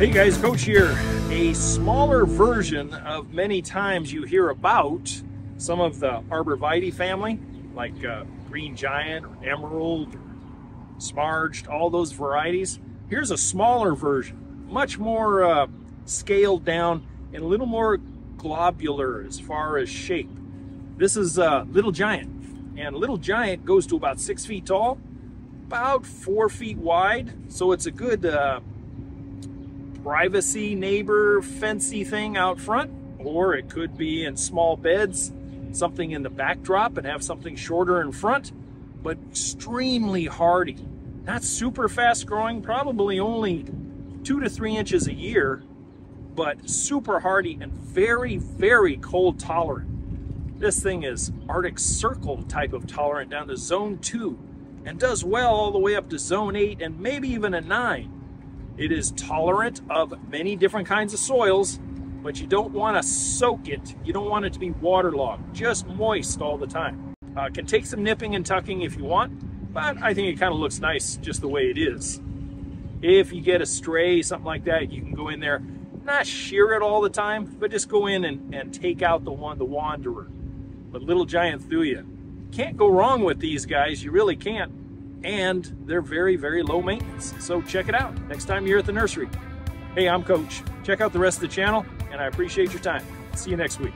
Hey guys, Coach here. A smaller version of many times you hear about some of the Arborvitae family, like uh, Green Giant or Emerald or Smaragd, all those varieties. Here's a smaller version, much more uh, scaled down and a little more globular as far as shape. This is uh, Little Giant, and Little Giant goes to about six feet tall, about four feet wide, so it's a good uh, privacy neighbor fancy thing out front, or it could be in small beds, something in the backdrop and have something shorter in front, but extremely hardy. Not super fast growing, probably only two to three inches a year, but super hardy and very, very cold tolerant. This thing is Arctic Circle type of tolerant down to zone two and does well all the way up to zone eight and maybe even a nine. It is tolerant of many different kinds of soils, but you don't want to soak it. You don't want it to be waterlogged, just moist all the time. Uh, can take some nipping and tucking if you want, but I think it kind of looks nice just the way it is. If you get a stray, something like that, you can go in there, not shear it all the time, but just go in and, and take out the one, the wanderer. But Little Giant Thuja. Can't go wrong with these guys, you really can't and they're very, very low maintenance. So check it out next time you're at the nursery. Hey, I'm Coach. Check out the rest of the channel, and I appreciate your time. See you next week.